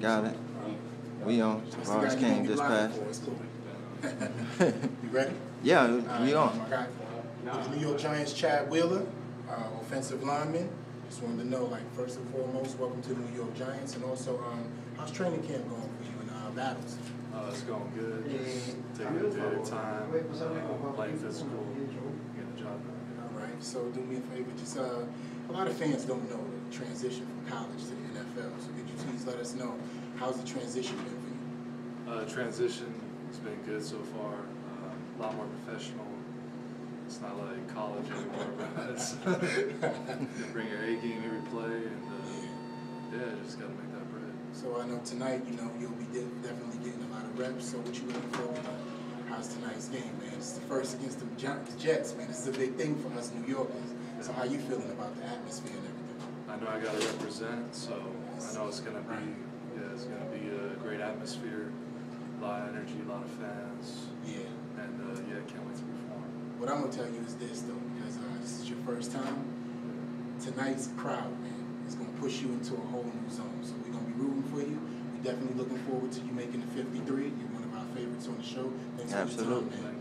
Got it. We on. Mr. Tavares Guy, you came gonna this past. for us, cool. You ready? Yeah, All we right, on. I got with the New York Giants, Chad Wheeler, uh, offensive lineman. Just wanted to know, like, first and foremost, welcome to the New York Giants, and also, um, how's training camp going for you in uh, battles? Uh, it's going good. Just taking it day at a time, uh, playing physical, getting the job done. All right, so do me a favor, just uh, a lot of fans don't know the transition from college to the NFL. So could you please let us know how's the transition been for you? Uh, transition has been good so far. Uh, a lot more professional. It's not like college anymore, but it's you bring your A game every play, and uh, yeah, just got to make that bread. So I know tonight, you know, you'll be de- definitely getting a lot of reps. So what you looking forward to? How's tonight's game, man? It's the first against the the Jets, man. Is a big thing for us New Yorkers. So how you feeling about the atmosphere and everything? I know I got to represent, so I know it's gonna be yeah, it's gonna be a great atmosphere, a lot of energy, a lot of fans, Yeah. and uh, yeah, can't wait to perform. What I'm gonna tell you is this though, because uh, this is your first time. Tonight's crowd, man, is gonna push you into a whole new zone. So we're gonna be rooting for you. We're definitely looking forward to you making the 53. You're one of our favorites on the show. Thanks for your Absolutely. time, man.